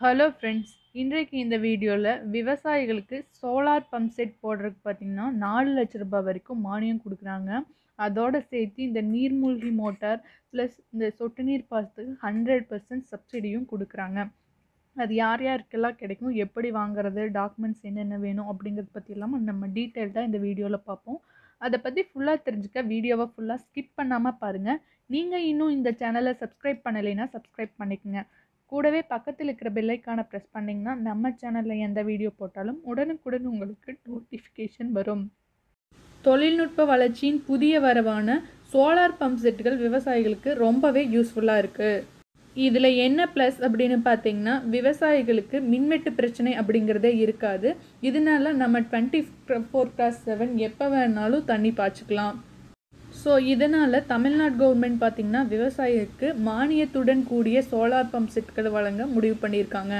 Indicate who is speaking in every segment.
Speaker 1: Hello friends இன்றைக்கு இந்த வீடியோவில் விவசாயிகளுக்கு சோலார் பம்ப் செட் போடுறதுக்கு பார்த்தீங்கன்னா நாலு லட்ச ரூபாய் வரைக்கும் மானியம் கொடுக்குறாங்க. அதோடு சேர்த்து இந்த நீர்மூழ்கி மோட்டார் ப்ளஸ் இந்த சொட்டு நீர் பாசத்துக்கு ஹண்ட்ரட் பர்சன்ட் சப்சிடியும் கொடுக்குறாங்க. அது யார் யாருக்கெல்லாம் கிடைக்கும் எப்படி வாங்குறது டாக்குமெண்ட்ஸ் என்னென்ன வேணும் அப்படிங்கிறத பற்றி இல்லாமல் நம்ம டீட்டெயில்டாக இந்த வீடியோவில் பார்ப்போம் அதை பற்றி ஃபுல்லாக தெரிஞ்சுக்க வீடியோவை ஃபுல்லாக ஸ்கிப் பண்ணாமல் பாருங்கள் நீங்கள் இன்னும் இந்த சேனலை சப்ஸ்கிரைப் பண்ணலைன்னா சப்ஸ்கிரைப் பண்ணிக்கோங்க. கூடவே பக்கத்தில் இருக்கிற பெல்லைக்கான ப்ரெஸ் பண்ணிங்கன்னா நம்ம சேனலில் எந்த வீடியோ போட்டாலும் உடனுக்குடன் உங்களுக்கு நோட்டிஃபிகேஷன் வரும். தொழில்நுட்ப வளர்ச்சியின் புதிய வரவான சோலார் பம்ப் செட்டுகள் விவசாயிகளுக்கு ரொம்பவே யூஸ்ஃபுல்லாக இருக்குது இதில் என்ன ப்ளஸ் அப்படின்னு பார்த்தீங்கன்னா விவசாயிகளுக்கு மின்வெட்டு பிரச்சனை அப்படிங்கிறதே இருக்காது. இதனால நம்ம டுவெண்ட்டி ஃபோர் கிளாஸ் செவன் எப்போ வேணாலும் தண்ணி பாய்ச்சிக்கலாம். ஸோ இதனால் தமிழ்நாடு கவர்மெண்ட் பார்த்திங்கன்னா விவசாயிக்கு மானியத்துடன் கூடிய சோலார் பம்ப் செட்களை வழங்க முடிவு பண்ணியிருக்காங்க.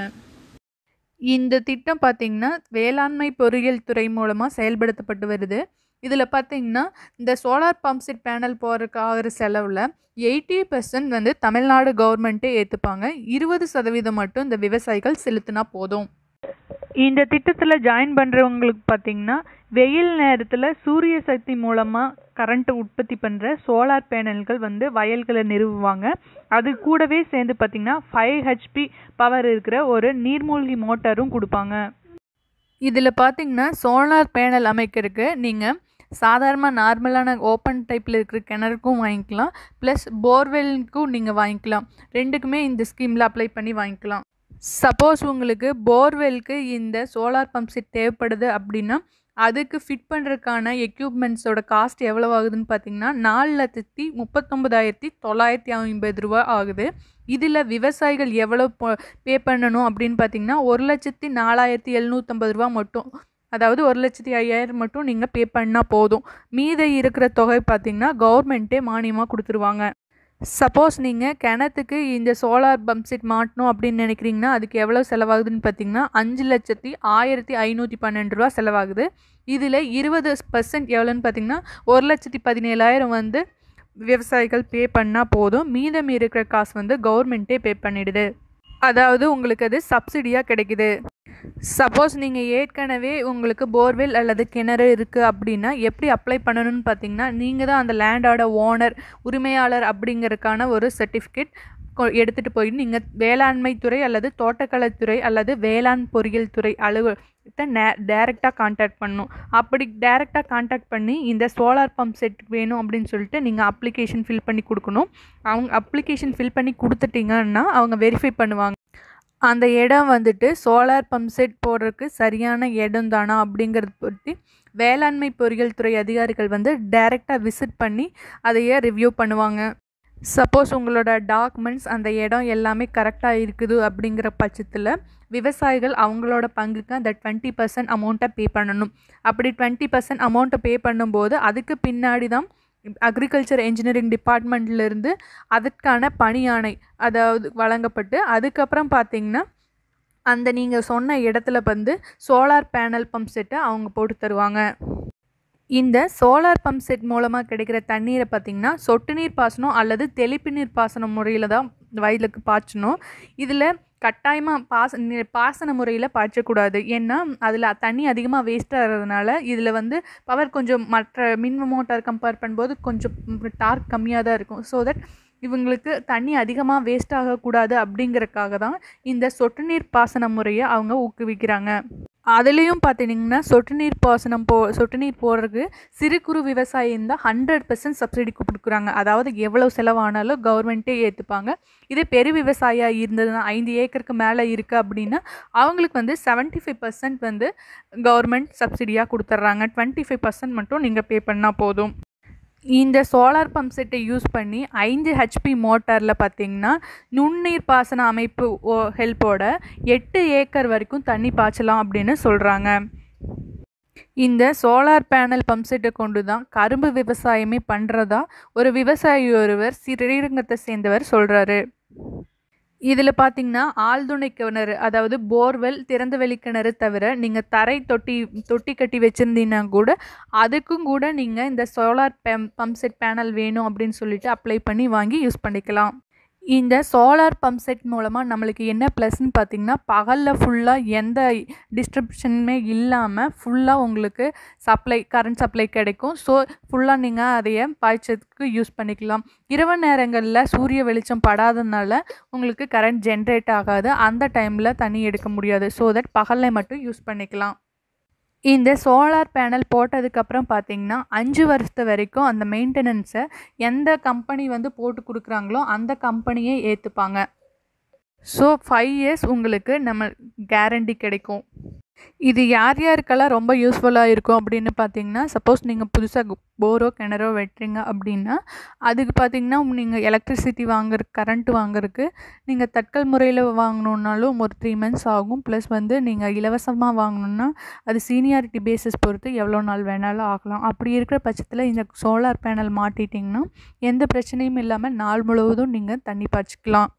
Speaker 1: இந்த திட்டம் பார்த்திங்கன்னா வேளாண்மை பொறியியல் துறை மூலமாக செயல்படுத்தப்பட்டு வருது. இதில் பார்த்திங்கன்னா இந்த சோலார் பம்ப் செட் பேனல் போகிறதுக்கு ஆகிற செலவில் எயிட்டி பர்சன்ட் வந்து தமிழ்நாடு கவர்மெண்ட்டே ஏற்றுப்பாங்க இருபது சதவீதம் மட்டும் இந்த விவசாயிகள் செலுத்தினா போதும். இந்த திட்டத்தில் ஜாயின் பண்ணுறவங்களுக்கு பார்த்திங்கன்னா வெயில் நேரத்தில் சூரிய சக்தி மூலமாக கரண்ட்டை உற்பத்தி பண்ணுற சோலார் பேனல்கள் வந்து வயல்களை நிறுவுவாங்க. அது கூடவே சேர்ந்து பார்த்திங்கன்னா ஃபைவ் ஹெச்பி பவர் இருக்கிற ஒரு நீர்மூழ்கி மோட்டாரும் கொடுப்பாங்க. இதில் பார்த்திங்கன்னா சோலார் பேனல் அமைக்கிறதுக்கு நீங்கள் சாதாரண நார்மலான ஓப்பன் டைப்பில் இருக்கிற கிணறுக்கும் வாங்கிக்கலாம். ப்ளஸ் போர்வெல்லுக்கும் நீங்கள் வாங்கிக்கலாம். ரெண்டுக்குமே இந்த ஸ்கீமில் அப்ளை பண்ணி வாங்கிக்கலாம். சப்போஸ் உங்களுக்கு போர்வெல்க்கு இந்த சோலார் பம்ப் செட் தேவைப்படுது அப்படின்னா அதுக்கு ஃபிட் பண்ணுறதுக்கான எக்யூப்மெண்ட்ஸோட காஸ்ட் எவ்வளோ ஆகுதுன்னு பார்த்தீங்கன்னா நாலு லட்சத்தி முப்பத்தொம்பதாயிரத்தி தொள்ளாயிரத்தி ஐம்பது ரூபா ஆகுது. இதில் விவசாயிகள் எவ்வளோ பே பண்ணணும் அப்படின்னு பார்த்தீங்கன்னா ஒரு லட்சத்தி நாலாயிரத்தி எழுநூற்றம்பது ரூபா மட்டும் அதாவது ஒரு லட்சத்தி ஐயாயிரம் மட்டும் நீங்கள் பே பண்ணால் போதும். மீத இருக்கிற தொகை பார்த்திங்கன்னா கவர்மெண்ட்டே மானியமாக கொடுத்துருவாங்க. சப்போஸ் நீங்கள் கிணத்துக்கு இந்த சோலார் பம்ப் செட் மாட்டணும் அப்படின்னு நினைக்கிறீங்கன்னா அதுக்கு எவ்வளோ செலவாகுதுன்னு பார்த்தீங்கன்னா அஞ்சு லட்சத்தி ஆயிரத்தி ஐநூற்றி பன்னெண்டு ரூபா செலவாகுது. இதில் இருபது பர்சன்ட் எவ்வளோன்னு பார்த்தீங்கன்னா ஒரு லட்சத்தி பதினேழாயிரம் வந்து விவசாயிகள் பே பண்ணால் போதும். மீதம் இருக்கிற காசு வந்து கவர்மெண்ட்டே பே பண்ணிடுது. அதாவது உங்களுக்கு அது சப்சிடியாக கிடைக்குது. சப்போஸ் நீங்கள் ஏற்கனவே உங்களுக்கு போர்வெல் அல்லது கிணறு இருக்குது அப்படின்னா எப்படி அப்ளை பண்ணணும்னு பார்த்தீங்கன்னா நீங்கள் தான் அந்த லேண்டோட ஓனர் உரிமையாளர் அப்படிங்கிறதுக்கான ஒரு சர்டிஃபிகேட் எடுத்துகிட்டு போய் நீங்கள் வேளாண்மை துறை அல்லது தோட்டக்கலைத்துறை அல்லது வேளாண் பொறியியல் துறை அலுவலகத்தை நே டேரெக்டாக காண்டாக்ட் பண்ணணும். அப்படி டேரெக்டாக காண்டாக்ட் பண்ணி இந்த சோலார் பம்ப் செட் வேணும் அப்படின்னு சொல்லிட்டு நீங்கள் அப்ளிகேஷன் ஃபில் பண்ணி கொடுக்கணும். அவங்க அப்ளிகேஷன் ஃபில் பண்ணி கொடுத்துட்டிங்கன்னா அவங்க வெரிஃபை பண்ணுவாங்க. அந்த இடம் வந்துட்டு சோலார் பம்ப் செட் போடுறதுக்கு சரியான இடம் தானா அப்படிங்கிறத பற்றி வேளாண்மை பொறியியல் துறை அதிகாரிகள் வந்து டைரெக்டாக விசிட் பண்ணி அதையே ரிவ்யூ பண்ணுவாங்க. சப்போஸ் உங்களோட டாக்குமெண்ட்ஸ் அந்த இடம் எல்லாமே கரெக்டாக இருக்குது அப்படிங்கிற பட்சத்தில் விவசாயிகள் அவங்களோட பங்குக்கு அந்த டுவெண்ட்டி பர்சன்ட் அமௌண்ட்டை பே பண்ணணும். அப்படி டுவெண்ட்டி பர்சன்ட் அமௌண்ட்டை பே பண்ணும்போது அதுக்கு பின்னாடி தான் அக்ரிகல்ச்சர் இன்ஜினியரிங் டிபார்ட்மெண்ட்லேருந்து அதற்கான பணியாணை அதாவது வழங்கப்பட்டு அதுக்கப்புறம் பார்த்திங்கன்னா அந்த நீங்கள் சொன்ன இடத்துல வந்து சோலார் பேனல் பம்ப் செட்டை அவங்க போட்டு தருவாங்க. இந்த சோலார் பம்ப் செட் மூலமாக கிடைக்கிற தண்ணீரை பார்த்திங்கன்னா சொட்டு நீர் பாசனம் அல்லது தெளிப்பு நீர் பாசனம் முறையில் தான் வயலுக்கு பாய்ச்சணும். இதில் கட்டாயமாக பாச பாசன முறையில் பாய்ச்சக்கூடாது ஏன்னா அதில் தண்ணி அதிகமாக வேஸ்ட் ஆகிறதுனால இதில் வந்து பவர் கொஞ்சம் மற்ற மின் மோட்டார் கம்பேர் பண்ணும்போது கொஞ்சம் டார்க் கம்மியாக தான் இருக்கும். ஸோ தட் இவங்களுக்கு தண்ணி அதிகமாக வேஸ்ட் ஆகக்கூடாது அப்படிங்கிறக்காக தான் இந்த சொட்டு நீர் பாசன முறையை அவங்க ஊக்குவிக்கிறாங்க. அதுலேயும் பார்த்தீங்கன்னா சொட்டு நீர் பாசனம் போ சொட்டு நீர் போடுறதுக்கு சிறு குறு விவசாயம் தான் ஹண்ட்ரட் பர்சன்ட் சப்சிடி கொடுக்குறாங்க. அதாவது எவ்வளோ செலவானாலும் கவர்மெண்ட்டே ஏற்றுப்பாங்க இதே பெரு விவசாயியாக இருந்ததுன்னா ஐந்து ஏக்கருக்கு மேலே இருக்குது அப்படின்னா அவங்களுக்கு வந்து செவன்ட்டி ஃபைவ் பர்சன்ட் வந்து கவர்மெண்ட் சப்சிடியாக கொடுத்துட்றாங்க. டுவெண்ட்டி ஃபைவ் பர்சன்ட் மட்டும் நீங்கள் பே பண்ணால் போதும். இந்த சோலார் பம்ப் செட்டை யூஸ் பண்ணி ஐந்து ஹெச்பி மோட்டாரில் பார்த்திங்கன்னா நுண்ணீர் பாசன அமைப்பு ஹெல்ப்போட எட்டு ஏக்கர் வரைக்கும் தண்ணி பாய்ச்சலாம் அப்படின்னு சொல்கிறாங்க இந்த சோலார் பேனல் பம்ப் செட்டை கொண்டு தான் கரும்பு விவசாயமே பண்ணுறதா ஒரு விவசாயி ஒருவர் ஸ்ரீரங்கத்தை சேர்ந்தவர் சொல்கிறாரு இதில் பார்த்தீங்கன்னா ஆழ்துணை கிணறு அதாவது போர்வெல் திறந்த வெளிக்கிணறு கிணறு தவிர நீங்கள் தரை தொட்டி தொட்டி கட்டி வச்சுருந்தீங்கன்னா கூட அதுக்கும் கூட நீங்கள் இந்த சோலார் பம்ப் செட் பேனல் வேணும் அப்படின்னு சொல்லிட்டு அப்ளை பண்ணி வாங்கி யூஸ் பண்ணிக்கலாம். இந்த சோலார் பம்ப் செட் மூலமாக நம்மளுக்கு என்ன ப்ளஸ்ன்னு பார்த்தீங்கன்னா பகலில் ஃபுல்லாக எந்த டிஸ்ட்ரிப்ஷனுமே இல்லாமல் ஃபுல்லாக உங்களுக்கு சப்ளை கரண்ட் சப்ளை கிடைக்கும். ஸோ ஃபுல்லாக நீங்கள் அதைய பாய்ச்சதுக்கு யூஸ் பண்ணிக்கலாம். இரவு நேரங்களில் சூரிய வெளிச்சம் படாததுனால உங்களுக்கு கரண்ட் ஜென்ரேட் ஆகாது. அந்த டைமில் தண்ணி எடுக்க முடியாது. ஸோ தட் பகலில் மட்டும் யூஸ் பண்ணிக்கலாம். இந்த சோலார் பேனல் போட்டதுக்கப்புறம் பார்த்தீங்கன்னா அஞ்சு வருஷத்து வரைக்கும் அந்த மெயின்டெனன்ஸை எந்த கம்பெனி வந்து போட்டு கொடுக்குறாங்களோ அந்த கம்பெனியே ஏற்றுப்பாங்க ஸோ ஃபைவ் இயர்ஸ் உங்களுக்கு நம்ம கேரண்டி கிடைக்கும். இது யார் யாருக்கெல்லாம் ரொம்ப யூஸ்ஃபுல்லாக இருக்கும் அப்படின்னு பார்த்தீங்கன்னா சப்போஸ் நீங்கள் புதுசாக போரோ கிணறோ வெட்டுறீங்க அப்படின்னா அதுக்கு பார்த்தீங்கன்னா நீங்கள் எலக்ட்ரிசிட்டி வாங்குற கரண்ட் வாங்குறதுக்கு நீங்கள் தட்கல் முறையில் வாங்கணுன்னாலும் ஒரு த்ரீ மந்த்ஸ் ஆகும். ப்ளஸ் வந்து நீங்கள் இலவசமாக வாங்கணுன்னா அது சீனியாரிட்டி பேசிஸ் பொறுத்து எவ்வளோ நாள் வேணாலும் ஆகலாம். அப்படி இருக்கிற பட்சத்தில் இந்த சோலார் பேனல் மாட்டிட்டிங்கன்னா எந்த பிரச்சனையும் இல்லாமல் நாள் முழுவதும் நீங்கள் தண்ணி பாய்ச்சிக்கலாம்.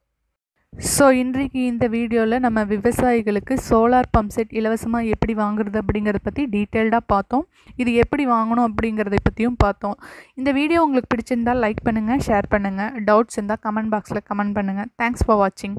Speaker 1: ஸோ இன்றைக்கு இந்த வீடியோவில் நம்ம விவசாயிகளுக்கு சோலார் பம்ப் செட் இலவசமாக எப்படி வாங்குறது அப்படிங்கிறத பற்றி டீட்டெயில்டாக பார்த்தோம். இது எப்படி வாங்கணும் அப்படிங்கிறத பற்றியும் பார்த்தோம். இந்த வீடியோ உங்களுக்கு பிடிச்சிருந்தால் லைக் பண்ணுங்கள் ஷேர் பண்ணுங்கள் டவுட்ஸ் இருந்தால் கமெண்ட் பாக்ஸில் கமெண்ட் பண்ணுங்கள் தேங்க்ஸ் ஃபார் வாட்சிங்